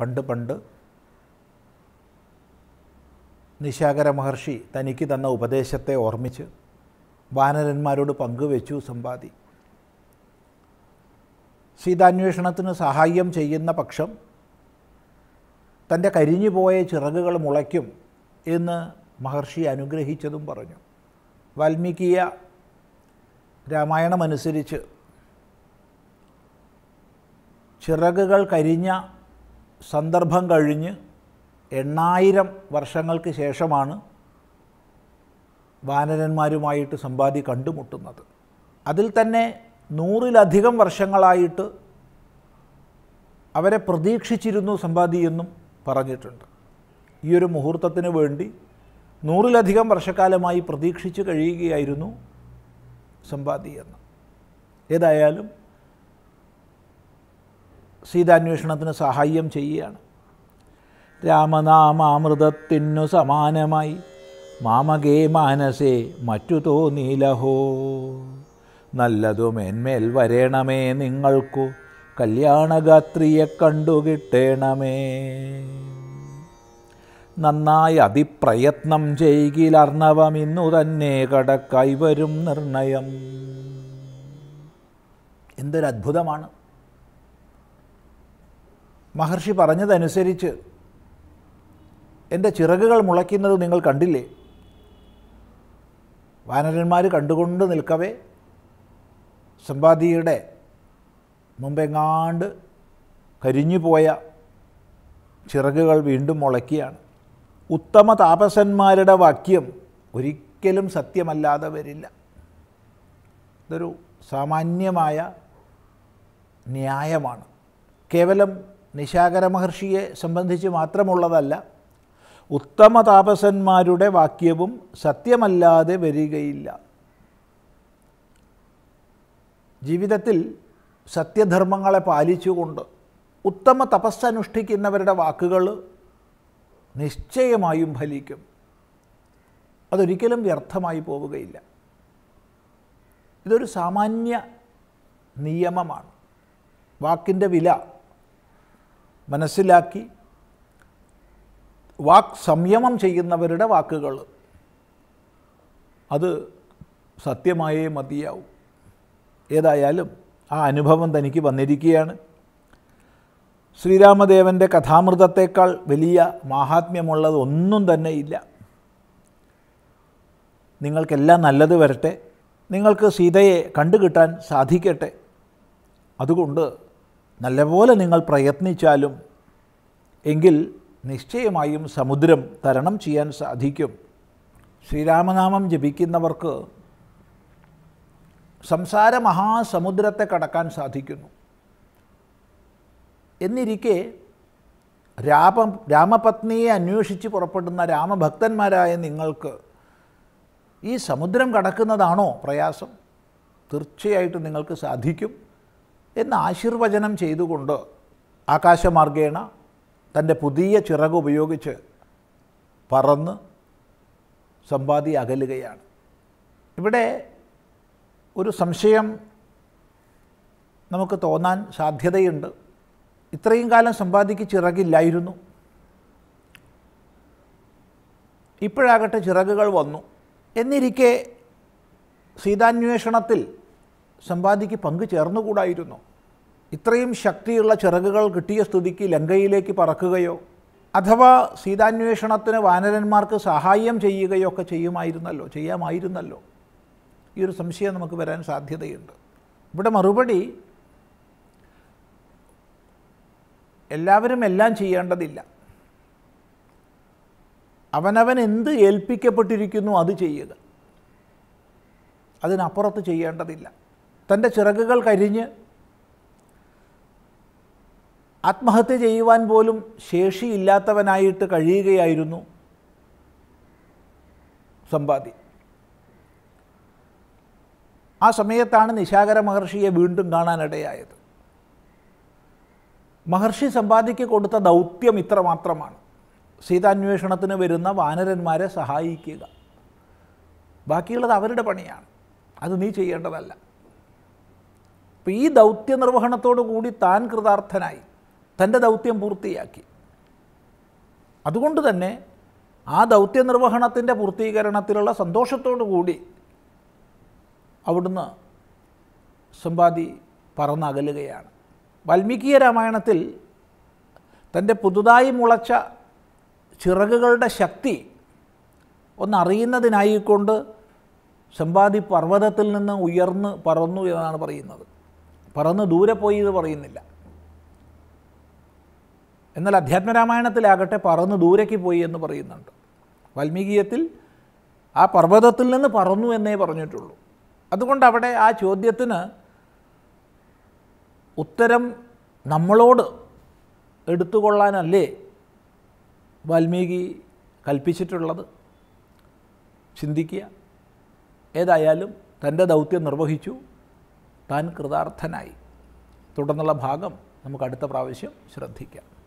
പണ്ട് പണ്ട് നിശാകര മഹർഷി തനിക്ക് തന്ന ഉപദേശത്തെ ഓർമ്മിച്ച് വാനരന്മാരോട് പങ്കുവെച്ചു സമ്പാദി. സീതാന്വേഷണത്തിന് സഹായം ചെയ്യുന്ന പക്ഷം തന്റെ കരിഞ്ഞുപോയ ചിറകുകൾ മുളയ്ക്കും എന്ന് മഹർഷി അനുഗ്രഹിച്ചതും പറഞ്ഞു. വാൽമീകിയ രാമായണമനുസരിച്ച് ചിറകുകൾ കരിഞ്ഞ സന്ദർഭം കഴിഞ്ഞ് എണ്ണായിരം വർഷങ്ങൾക്ക് ശേഷമാണ് വാനരന്മാരുമായിട്ട് സമ്പാദി കണ്ടുമുട്ടുന്നത്. അതിൽ തന്നെ നൂറിലധികം വർഷങ്ങളായിട്ട് അവരെ പ്രതീക്ഷിച്ചിരുന്നു സമ്പാദി എന്നും പറഞ്ഞിട്ടുണ്ട്. ഈ ഒരു മുഹൂർത്തത്തിന് വേണ്ടി നൂറിലധികം വർഷക്കാലമായി പ്രതീക്ഷിച്ചു കഴിയുകയായിരുന്നു സമ്പാദി എന്ന്. ഏതായാലും സീതാന്വേഷണത്തിന് സഹായം ചെയ്യുകയാണ്. രാമനാമാമൃതത്തിനു സമാനമായി. മാമകേ മാനസേ മറ്റു തോന്നീലഹോ? നല്ലതു മേന്മേൽ വരേണമേ നിങ്ങൾക്കു. കല്യാണഗാത്രിയെ കണ്ടുകിട്ടേണമേ നന്നായി അതിപ്രയത്നം ചെയ്യിലർണവം ഇന്നു തന്നെ കടക്കായി വരും നിർണയം. എന്തൊരത്ഭുതമാണ്. മഹർഷി പറഞ്ഞതനുസരിച്ച് എന്റെ ചിറകുകൾ മുളയ്ക്കുന്നത് നിങ്ങൾ കണ്ടില്ലേ? വാനരന്മാർ കണ്ടുകൊണ്ട് നിൽക്കവേ. സമ്പാദിയുടെ മുമ്പെങ്ങാണ്ട് കരിഞ്ഞുപോയ ചിറകുകൾ വീണ്ടും മുളയ്ക്കുകയാണ്. ഉത്തമ താപസന്മാരുടെ വാക്യം ഒരിക്കലും സത്യമല്ലാതെ വരില്ല. ഇതൊരു സാമാന്യമായ ന്യായമാണ്. കേവലം നിശാകര മഹർഷിയെ സംബന്ധിച്ച് മാത്രമുള്ളതല്ല ഉത്തമ താപസന്മാരുടെ വാക്യവും സത്യമല്ലാതെ വരികയില്ല. ജീവിതത്തിൽ സത്യധർമ്മങ്ങളെ പാലിച്ചുകൊണ്ട് ഉത്തമ തപസ്സനുഷ്ഠിക്കുന്നവരുടെ വാക്കുകൾ നിശ്ചയമായും ഫലിക്കും. അതൊരിക്കലും വ്യർത്ഥമായി പോവുകയില്ല. ഇതൊരു സാമാന്യ നിയമമാണ്. വാക്കിന്റെ വില മനസ്സിലാക്കി വാക്ക് സംയമം ചെയ്യുന്നവരുടെ വാക്കുകൾ. അത് സത്യമായേ മതിയാവും. ഏതായാലും ആ അനുഭവം തനിക്ക് വന്നിരിക്കുകയാണ്. ശ്രീരാമദേവന്റെ കഥാമൃതത്തേക്കാൾ വലിയ മാഹാത്മ്യമുള്ളത് ഒന്നും തന്നെ ഇല്ല. നിങ്ങൾക്കെല്ലാം നല്ലത് വരട്ടെ. നിങ്ങൾക്ക് സീതയെ കണ്ടുകിട്ടാൻ സാധിക്കട്ടെ. അതുകൊണ്ട് നല്ലപോലെ നിങ്ങൾ പ്രയത്നിച്ചാലും എങ്കിൽ നിശ്ചയമായും സമുദ്രം തരണം ചെയ്യാൻ സാധിക്കും. ശ്രീരാമനാമം ജപിക്കുന്നവർക്ക് സംസാര മഹാസമുദ്രത്തെ കടക്കാൻ സാധിക്കുന്നു. എന്നിരിക്കെ രാമ രാമപത്നിയെ അന്വേഷിച്ച് പുറപ്പെടുന്ന രാമഭക്തന്മാരായ നിങ്ങൾക്ക് ഈ സമുദ്രം കടക്കുന്നതാണോ പ്രയാസം? തീർച്ചയായിട്ടും നിങ്ങൾക്ക് സാധിക്കും. എന്ന് ആശീർവചനം ചെയ്തുകൊണ്ട് ആകാശമാർഗേണ തന്റെ പുതിയ ചിറക് ഉപയോഗിച്ച് പറന്ന് സമ്പാദി അകലുകയാണ്. ഇവിടെ ഒരു സംശയം നമുക്ക് തോന്നാൻ സാധ്യതയുണ്ട്. ഇത്രയും കാലം സമ്പാദിക്ക് ചിറകില്ലായിരുന്നു. ഇപ്പോഴാകട്ടെ ചിറകുകൾ വന്നു. എന്നിരിക്കെ സീതാന്വേഷണത്തിൽ സമ്പാദിക്ക് പങ്കു ചേർന്നുകൂടായിരുന്നു? ഇത്രയും ശക്തിയുള്ള ചിറകുകൾ കിട്ടിയ സ്ഥിതിക്ക് ലങ്കയിലേക്ക് പറക്കുകയോ അഥവാ സീതാന്വേഷണത്തിന് വാനരന്മാർക്ക് സഹായം ചെയ്യുകയോ ഒക്കെ ചെയ്യുമായിരുന്നല്ലോ ചെയ്യാമായിരുന്നല്ലോ? ഈ ഒരു സംശയം നമുക്ക് വരാൻ സാധ്യതയുണ്ട്. ഇവിടെ മറുപടി എല്ലാവരും എല്ലാം ചെയ്യേണ്ടതില്ല. അവനവൻ എന്ത് ഏൽപ്പിക്കപ്പെട്ടിരിക്കുന്നു അത് ചെയ്യുക. അതിനപ്പുറത്ത് ചെയ്യേണ്ടതില്ല. തന്റെ ചിറകുകൾ കരിഞ്ഞ് ആത്മഹത്യ ചെയ്യുവാൻ പോലും ശേഷിയില്ലാത്തവനായിട്ട് കഴിയുകയായിരുന്നു സമ്പാദി. ആ സമയത്താണ് നിശാകര മഹർഷിയെ വീണ്ടും കാണാനിടയായത്. മഹർഷി സമ്പാദിക്ക് കൊടുത്ത ദൗത്യം ഇത്ര മാത്രമാണ് സീതാന്വേഷണത്തിന് വരുന്ന വാനരന്മാരെ സഹായിക്കുക. ബാക്കിയുള്ളത് അവരുടെ പണിയാണ്. അത് നീ ചെയ്യേണ്ടതല്ല. അപ്പോൾ ഈ ദൗത്യ നിർവഹണത്തോടു കൂടി താൻ കൃതാർത്ഥനായി. തന്റെ ദൗത്യം പൂർത്തിയാക്കി. അതുകൊണ്ട് തന്നെ ആ ദൗത്യ നിർവഹണത്തിന്റെ പൂർത്തീകരണത്തിലുള്ള സന്തോഷത്തോടു കൂടി അവിടുന്ന് സമ്പാദി പറന്നകലുകയാണ്. വാൽമീകീയ രാമായണത്തിൽ തന്റെ പുതുതായി മുളച്ച ചിറകുകളുടെ ശക്തി ഒന്നറിയുന്നതിനായിക്കൊണ്ട് സമ്പാദി പർവതത്തിൽ നിന്ന് ഉയർന്ന് പറന്നു എന്നാണ് പറയുന്നത്. പറന്ന് ദൂരെ പോയി എന്ന് പറയുന്നില്ല. എന്നാൽ അധ്യാത്മരാമായണത്തിലാകട്ടെ പറന്ന് ദൂരേക്ക് പോയി എന്ന് പറയുന്നുണ്ട്. വാൽമീകീയത്തിൽ ആ പർവതത്തിൽ നിന്ന് പറന്നു എന്നേ പറഞ്ഞിട്ടുള്ളൂ. അതുകൊണ്ട് അവിടെ ആ ചോദ്യത്തിന് ഉത്തരം നമ്മളോട് എടുത്തുകൊള്ളാനല്ലേ വാൽമീകി കൽപ്പിച്ചിട്ടുള്ളത്? ചിന്തിക്കുക. ഏതായാലും തന്റെ ദൗത്യം നിർവഹിച്ചു. താൻ കൃതാർത്ഥനായി. തുടർന്നുള്ള ഭാഗം നമുക്ക് അടുത്ത പ്രാവശ്യം ശ്രദ്ധിക്കാം.